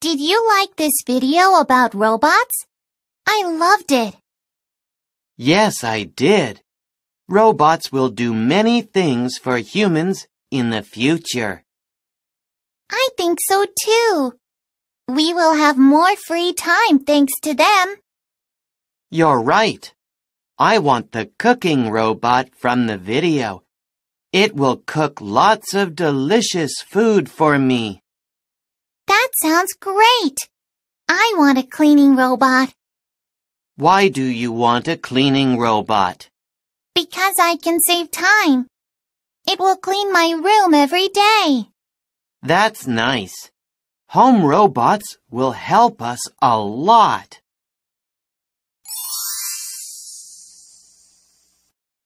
Did you like this video about robots? I loved it. Yes, I did. Robots will do many things for humans in the future. I think so too. We will have more free time thanks to them. You're right. I want the cooking robot from the video. It will cook lots of delicious food for me. That sounds great. I want a cleaning robot Why do you want a cleaning robot? because I can save time. It will clean my room every day. That's nice. Home robots will help us a lot.